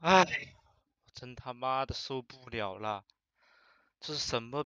哎真他妈的受不了了这是什么